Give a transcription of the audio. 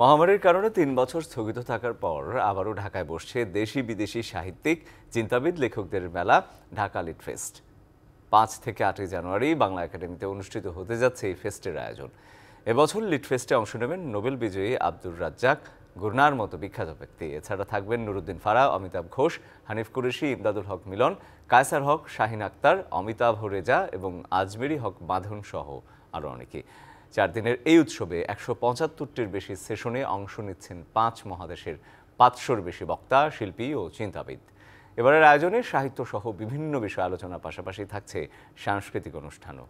মহামারীর কারণে তিন বছর স্থগিত থাকার পর আবারও ঢাকায় বসছে দেশি বিদেশি সাহিত্যিক, চিন্তাবিদ, লেখকদের মেলা, ঢাকা লিট ফেস্ট। পাঁচ থেকে আটই জানুয়ারি বাংলা একাডেমিতে অনুষ্ঠিত হতে যাচ্ছে এই ফেস্টের আয়োজন। এবছর লিট ফেস্টে অংশ নেবেন নোবেল বিজয়ী আব্দুর রাজ্জাক, গুরনার মতো বিখ্যাত ব্যক্তি। এছাড়া থাকবেন নুরুদ্দিন ফারা, অমিতাভ ঘোষ, হানিফ কুরেশি, ইমদাদুল হক মিলন, কায়সার হক, শাহিন আক্তার, অমিতাভ রেজা এবং আজমেরি হক বাঁধন সহ আরও অনেকে চার দিনের এই উৎসবে একশো পঁচাত্তরটির বেশি সেশনে অংশ নিচ্ছেন পাঁচ মহাদেশের পাঁচশোর বেশি বক্তা, শিল্পী ও চিন্তাবিদ। এবারের আয়োজনে সাহিত্য সহ বিভিন্ন বিষয়ে আলোচনার পাশাপাশি থাকছে সাংস্কৃতিক অনুষ্ঠানও।